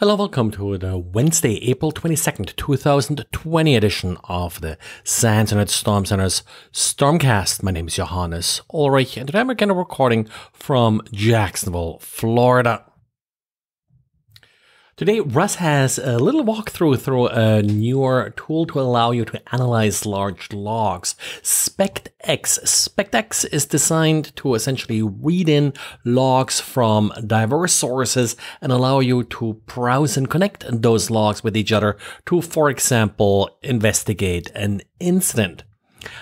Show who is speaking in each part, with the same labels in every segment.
Speaker 1: Hello, welcome to the Wednesday, April 22nd, 2020 edition of the SANS Internet Storm Center's Stormcast. My name is Johannes Ulrich, and today I'm again recording from Jacksonville, Florida. Today, Russ has a little walkthrough through a newer tool to allow you to analyze large logs. SpectX. SpectX is designed to essentially read in logs from diverse sources and allow you to browse and connect those logs with each other to, for example, investigate an incident.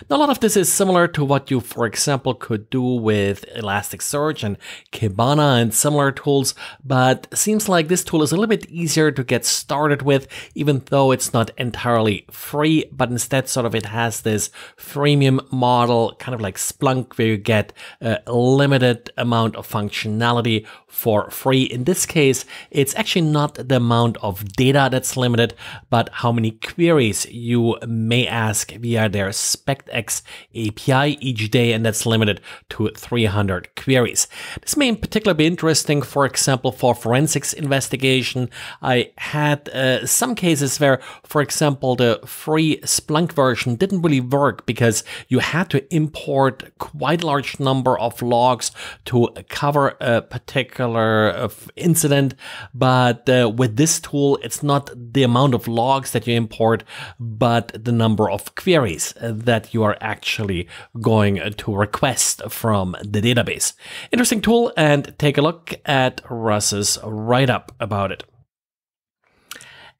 Speaker 1: Now, a lot of this is similar to what you, for example, could do with Elasticsearch and Kibana and similar tools, but seems like this tool is a little bit easier to get started with, even though it's not entirely free, but instead sort of it has this freemium model, kind of like Splunk, where you get a limited amount of functionality for free. In this case, it's actually not the amount of data that's limited, but how many queries you may ask via their SpectX API each day, and that's limited to 300 queries. This may in particular be interesting, for example, for forensics investigation. I had uh, some cases where, for example, the free Splunk version didn't really work because you had to import quite a large number of logs to cover a particular uh, incident. But uh, with this tool, it's not the amount of logs that you import, but the number of queries that that you are actually going to request from the database. Interesting tool and take a look at Russ's write up about it.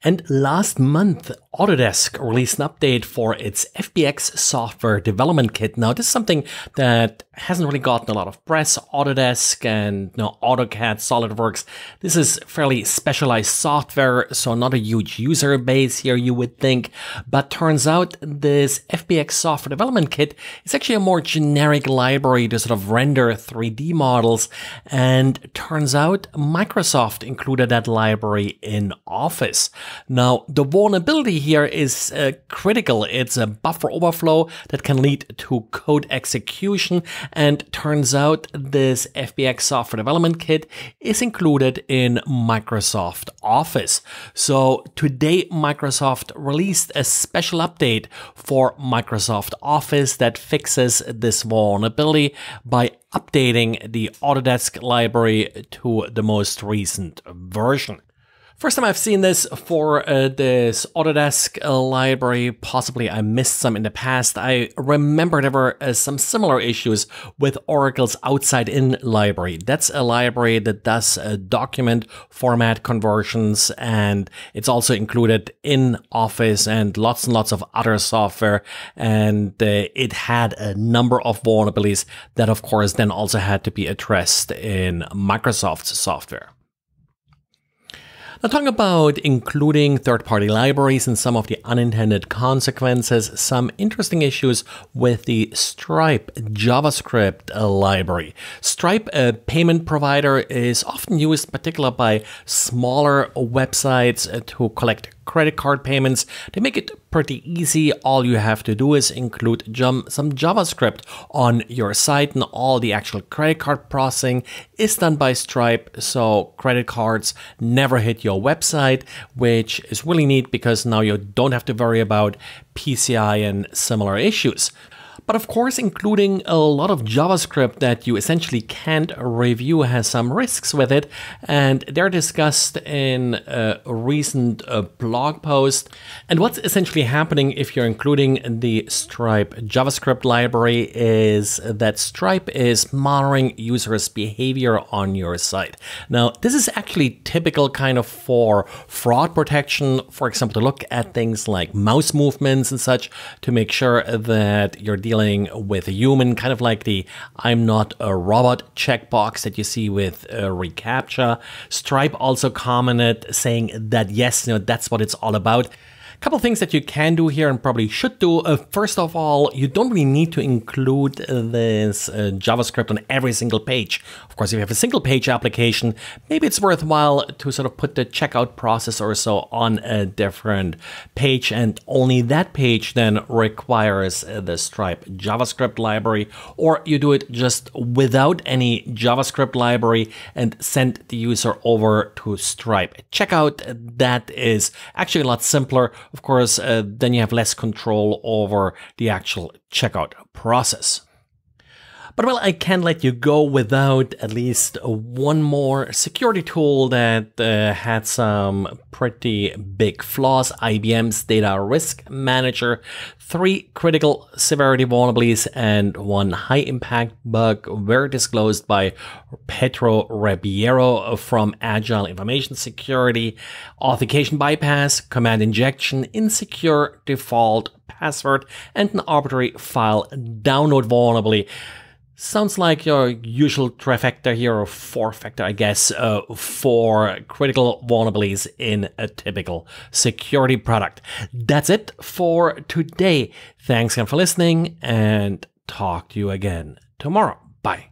Speaker 1: And last month, Autodesk released an update for its FBX software development kit. Now, this is something that hasn't really gotten a lot of press. Autodesk and you know, AutoCAD, SolidWorks. This is fairly specialized software, so not a huge user base here, you would think. But turns out this FBX software development kit is actually a more generic library to sort of render 3D models. And turns out Microsoft included that library in Office. Now, the vulnerability here is uh, critical. It's a buffer overflow that can lead to code execution. And turns out this FBX software development kit is included in Microsoft Office. So today, Microsoft released a special update for Microsoft Office that fixes this vulnerability by updating the Autodesk library to the most recent version. First time I've seen this for uh, this Autodesk uh, library, possibly I missed some in the past. I remember there were uh, some similar issues with Oracle's outside in library. That's a library that does uh, document format conversions and it's also included in Office and lots and lots of other software. And uh, it had a number of vulnerabilities that of course then also had to be addressed in Microsoft's software. Now, talking about including third party libraries and some of the unintended consequences, some interesting issues with the Stripe JavaScript library. Stripe, a payment provider, is often used, particularly by smaller websites, uh, to collect credit card payments. They make it pretty easy. All you have to do is include some JavaScript on your site and all the actual credit card processing is done by Stripe. So credit cards never hit your website, which is really neat because now you don't have to worry about PCI and similar issues but of course including a lot of JavaScript that you essentially can't review has some risks with it, and they're discussed in a recent uh, blog post. And what's essentially happening if you're including the Stripe JavaScript library is that Stripe is monitoring users' behavior on your site. Now, this is actually typical kind of for fraud protection, for example, to look at things like mouse movements and such to make sure that you're dealing with a human, kind of like the I'm not a robot checkbox that you see with uh, reCAPTCHA. Stripe also commented saying that yes, you know, that's what it's all about Couple things that you can do here and probably should do. Uh, first of all, you don't really need to include this uh, JavaScript on every single page. Of course, if you have a single page application, maybe it's worthwhile to sort of put the checkout process or so on a different page, and only that page then requires uh, the Stripe JavaScript library, or you do it just without any JavaScript library and send the user over to Stripe. Checkout that is actually a lot simpler. Of course, uh, then you have less control over the actual checkout process. But well, I can't let you go without at least one more security tool that uh, had some pretty big flaws. IBM's Data Risk Manager, three critical severity vulnerabilities, and one high impact bug were disclosed by Pedro Ribeiro from Agile Information Security, authentication bypass, command injection, insecure default password, and an arbitrary file download vulnerability. Sounds like your usual trifecta here, or four factor, I guess, uh, for critical vulnerabilities in a typical security product. That's it for today. Thanks again for listening, and talk to you again tomorrow. Bye.